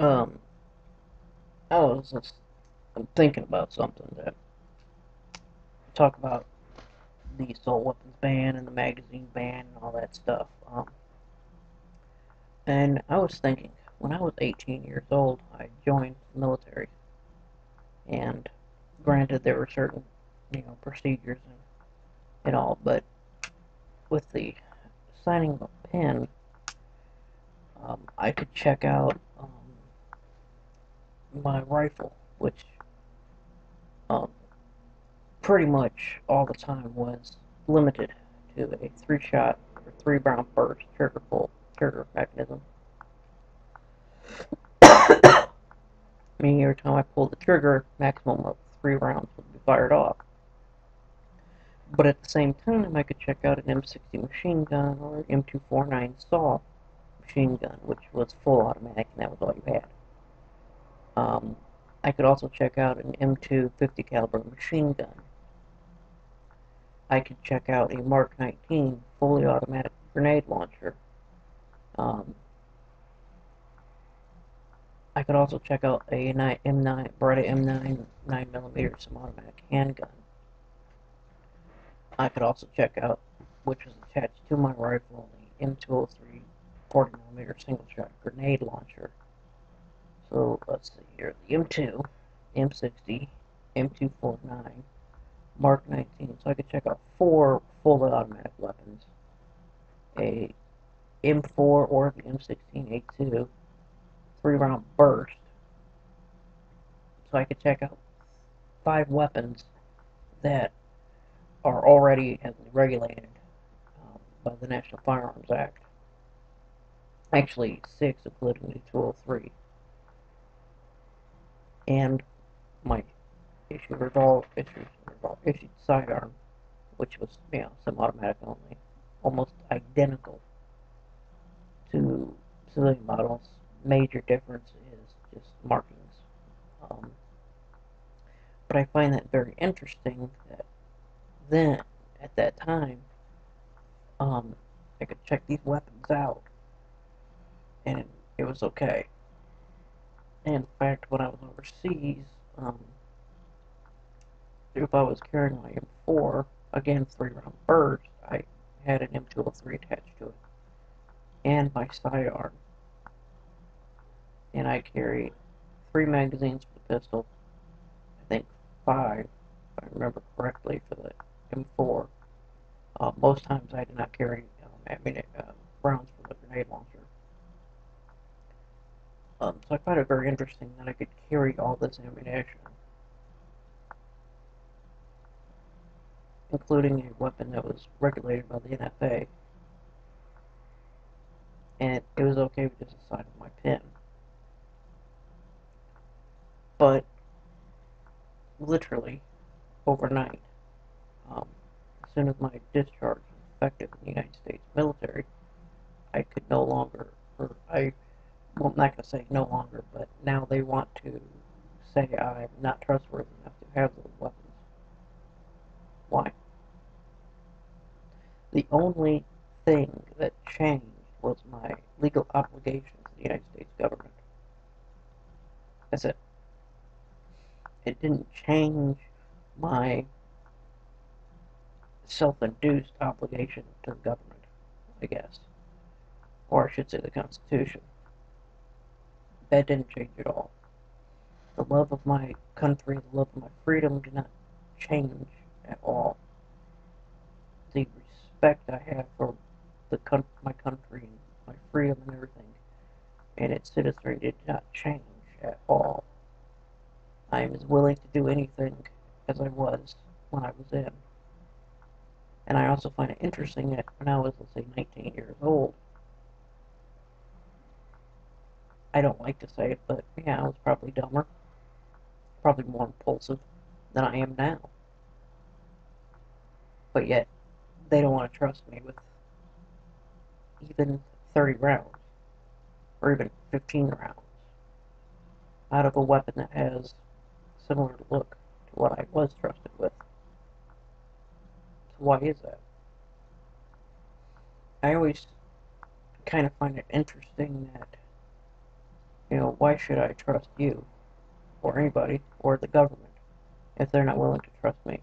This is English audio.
Um, I was just I'm thinking about something that talk about the assault weapons ban and the magazine ban and all that stuff. Um, and I was thinking, when I was 18 years old, I joined the military. And granted, there were certain, you know, procedures and, and all, but with the signing of a pen, um, I could check out my rifle, which um, pretty much all the time was limited to a three-shot or three-round burst trigger pull trigger mechanism. Meaning every time I pulled the trigger, maximum of three rounds would be fired off. But at the same time, I could check out an M60 machine gun or an M249 SAW machine gun, which was full automatic, and that was all you had. Um, I could also check out an M2 50 caliber machine gun. I could check out a Mark 19 fully automatic grenade launcher. Um, I could also check out a M9 Beretta M9 9mm semi-automatic handgun. I could also check out, which was attached to my rifle, the M203 40mm single-shot grenade launcher. So let's see here, the M2, M60, M249, Mark 19. So I could check out four fully automatic weapons. A M4 or the M16A2 three round burst. So I could check out five weapons that are already heavily regulated um, by the National Firearms Act. Actually, six, including the 203. And my issue revolver, issue revolver, issued sidearm, which was, you know, semi-automatic only, almost identical to civilian models major difference is just markings. Um, but I find that very interesting that then, at that time, um, I could check these weapons out, and it was okay. In fact, when I was overseas, um, if I was carrying my M4, again, three round burst, I had an M203 attached to it, and my sidearm and I carry three magazines for the pistol. I think five, if I remember correctly, for the M4. Uh, most times I did not carry um, uh, rounds for the grenade launcher. Um, so I find it very interesting that I could carry all this ammunition, including a weapon that was regulated by the NFA, and it was okay with just the side of my pin. But literally overnight, um, as soon as my discharge was effective in the United States military, I could no longer, or I, well, I'm not going to say no longer, but now they want to say I'm not trustworthy enough to have those weapons. Why? The only thing that changed was my legal obligation to the United States government. That's it it didn't change my self-induced obligation to the government, I guess. Or I should say the Constitution. That didn't change at all. The love of my country, the love of my freedom did not change at all. The respect I have for the my country and my freedom and everything and its citizenry did not change at all. I am as willing to do anything as I was when I was in. And I also find it interesting that when I was, let's say, 19 years old, I don't like to say it, but yeah, I was probably dumber, probably more impulsive than I am now. But yet, they don't want to trust me with even 30 rounds, or even 15 rounds, out of a weapon that has similar look to what I was trusted with. So why is that? I always kind of find it interesting that, you know, why should I trust you, or anybody, or the government, if they're not willing to trust me?